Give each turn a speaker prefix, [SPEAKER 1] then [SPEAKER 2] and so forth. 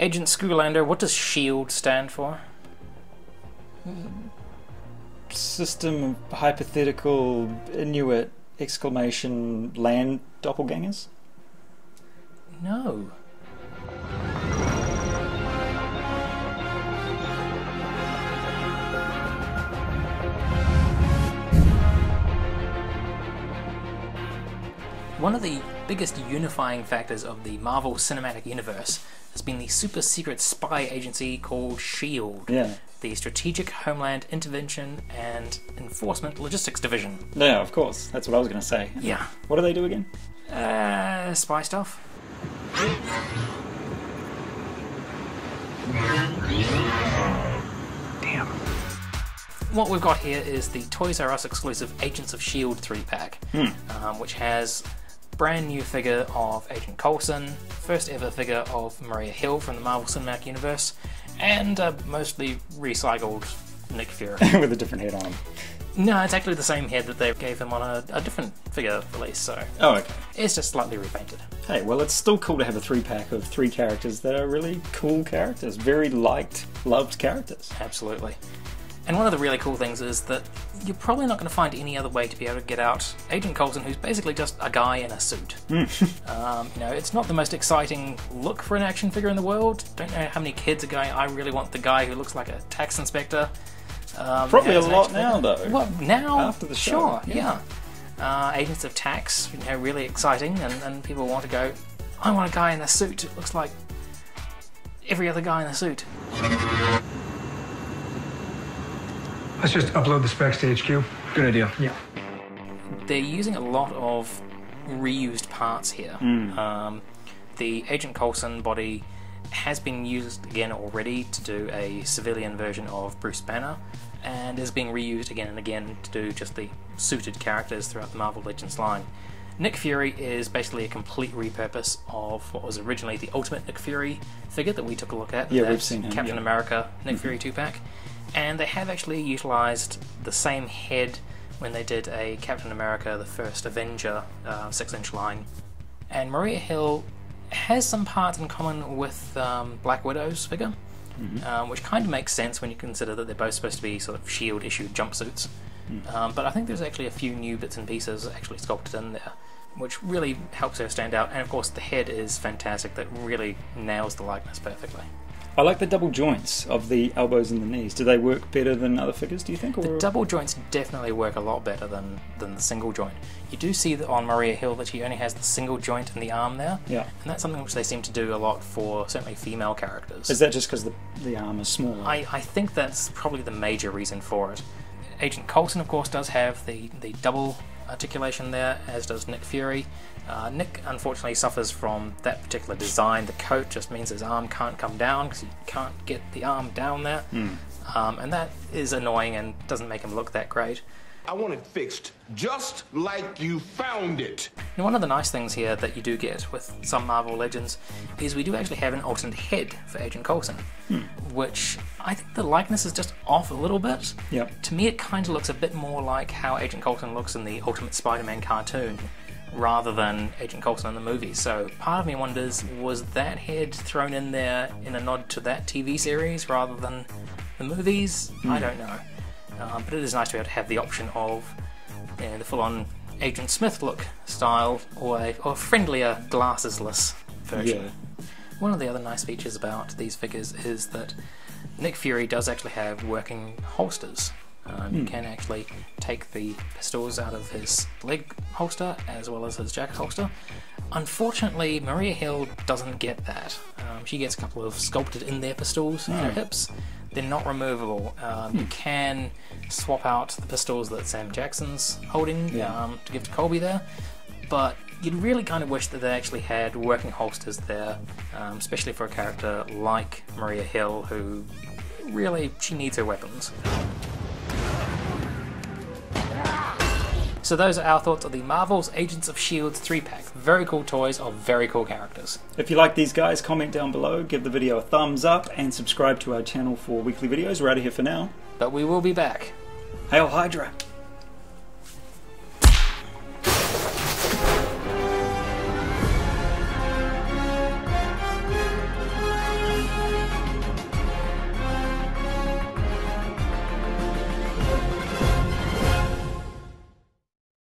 [SPEAKER 1] Agent Skoolander, what does SHIELD stand for?
[SPEAKER 2] System of hypothetical Inuit exclamation land doppelgangers?
[SPEAKER 1] No. One of the biggest unifying factors of the Marvel Cinematic Universe has been the super secret spy agency called SHIELD,
[SPEAKER 2] Yeah.
[SPEAKER 1] the Strategic Homeland Intervention and Enforcement Logistics Division.
[SPEAKER 2] Yeah, of course. That's what I was going to say.
[SPEAKER 1] Yeah.
[SPEAKER 2] What do they do again?
[SPEAKER 1] Uh, spy stuff?
[SPEAKER 2] Damn.
[SPEAKER 1] What we've got here is the Toys R Us exclusive Agents of S.H.I.E.L.D. 3 pack, um, which has brand new figure of Agent Coulson, first ever figure of Maria Hill from the Marvel Cinematic Universe, and a mostly recycled Nick Fury.
[SPEAKER 2] With a different head on him.
[SPEAKER 1] no, it's actually the same head that they gave him on a, a different figure release, so
[SPEAKER 2] Oh, okay.
[SPEAKER 1] it's just slightly repainted.
[SPEAKER 2] Hey, well, it's still cool to have a three pack of three characters that are really cool characters, very liked, loved characters.
[SPEAKER 1] Absolutely. And one of the really cool things is that you're probably not going to find any other way to be able to get out Agent Coulson, who's basically just a guy in a suit. um, you know, it's not the most exciting look for an action figure in the world. Don't know how many kids are going. I really want the guy who looks like a tax inspector. Um,
[SPEAKER 2] Probably a lot now, though.
[SPEAKER 1] Well, now
[SPEAKER 2] After the show,
[SPEAKER 1] sure, yeah. Uh, Agents of Tax, you know, really exciting, and, and people want to go. I want a guy in a suit. It looks like every other guy in a suit.
[SPEAKER 3] Let's just upload the specs to HQ.
[SPEAKER 4] Good idea.
[SPEAKER 3] Yeah.
[SPEAKER 1] they're using a lot of reused parts here. Um, the Agent Coulson body has been used again already to do a civilian version of Bruce Banner, and is being reused again and again to do just the suited characters throughout the Marvel Legends line. Nick Fury is basically a complete repurpose of what was originally the Ultimate Nick Fury figure that we took a look at.
[SPEAKER 2] Yeah, we've seen him,
[SPEAKER 1] Captain
[SPEAKER 2] yeah.
[SPEAKER 1] America Nick Fury 2 pack. And they have actually utilised the same head when they did a Captain America the First Avenger uh, 6 inch line. And Maria Hill has some parts in common with um, Black Widow's figure, um, which kind of makes sense when you consider that they're both supposed to be sort of shield issued jumpsuits. Um, but I think there's actually a few new bits and pieces actually sculpted in there, which really helps her stand out. And of course, the head is fantastic, that really nails the likeness perfectly.
[SPEAKER 2] I like the double joints of the elbows and the knees. Do they work better than other figures, do you think? Or...
[SPEAKER 1] The double joints definitely work a lot better than, than the single joint. You do see that on Maria Hill that she only has the single joint in the arm there,
[SPEAKER 2] Yeah.
[SPEAKER 1] and that's something which they seem to do a lot for certainly female characters.
[SPEAKER 2] Is that just because the, the arm is smaller?
[SPEAKER 1] I, I think that's probably the major reason for it. Agent Coulson, of course, does have the, the double articulation there, as does Nick Fury. Uh, Nick, unfortunately, suffers from that particular design. The coat just means his arm can't come down because he can't get the arm down there. Um, and that is annoying and doesn't make him look that great.
[SPEAKER 5] I want it fixed just like you found it.
[SPEAKER 1] Now, one of the nice things here that you do get with some Marvel Legends is we do actually have an alternate head for Agent Coulson, hmm. which I think the likeness is just off a little bit.
[SPEAKER 2] Yep.
[SPEAKER 1] To me, it kind of looks a bit more like how Agent Coulson looks in the Ultimate Spider Man cartoon rather than Agent Coulson in the movie. So part of me wonders was that head thrown in there in a nod to that TV series rather than the movies? I hmm. don't know. Uh, but it is nice to be able to have the option of you know, the full-on Agent Smith look style, or a, or friendlier glassesless version.
[SPEAKER 2] Yeah.
[SPEAKER 1] One of the other nice features about these figures is that Nick Fury does actually have working holsters. Um, You can actually take the pistols out of his leg holster as well as his jacket holster. Unfortunately, Maria Hill doesn't get that. Um, she gets a couple of sculpted in there pistols in her hips. They're not removable. Um, You can swap out the pistols that Sam Jackson's holding
[SPEAKER 2] Yeah.
[SPEAKER 1] um, to give to Cobie there, but you'd really kind of wish that they actually had working holsters there, um, especially for a character like Maria Hill, who really she needs her weapons. So those are our thoughts on the Marvel's Agents of S.H.I.E.L.D. 3-pack. Very cool toys of very cool characters.
[SPEAKER 2] If you like these guys, comment down below, give the video a thumbs up, and subscribe to our channel for weekly videos. We're out of here for now.
[SPEAKER 1] But we will be back.
[SPEAKER 2] Hail Hydra!